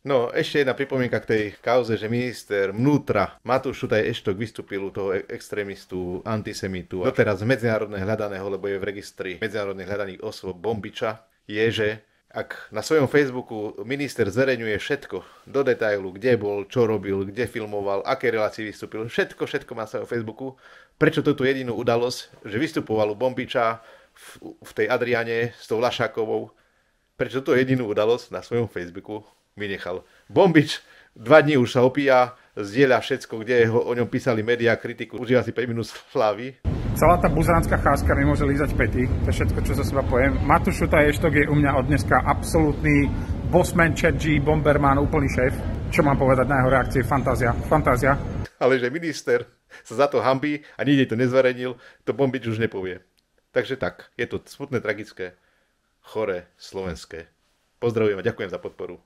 No, ešte jedna pripomienka k tej kauze, že minister vnútra Matúš Šutaj Eštok vystúpil u toho e- extrémistu, antisemitu, a teraz medzinárodne hľadaného, lebo je v registri medzinárodne hľadaných osôb Bombiča, je, že ak na svojom Facebooku minister zverejňuje všetko do detailu, kde bol, čo robil, kde filmoval, aké relácii vystúpil, všetko, všetko má sa svojom Facebooku, prečo túto jedinú udalosť, že vystupoval u Bombiča v, v tej Adriane s tou Lašákovou, prečo túto jedinú udalosť na svojom Facebooku vynechal. Bombič dva dní už sa opíja, zdieľa všetko, kde ho, o ňom písali médiá, kritiku, užíva si 5 minút slávy. Celá tá buzránska cháska mi môže lízať pety, to je všetko, čo za seba poviem. Matúš Šuta Eštok je u mňa od dneska absolútny bossman, chat G, bomberman, úplný šéf. Čo mám povedať na jeho reakcie? Fantázia, fantázia. Ale že minister sa za to hambí a nikde to nezverejnil, to Bombič už nepovie. Takže tak, je to smutné, tragické, chore, slovenské. Pozdravujem a ďakujem za podporu.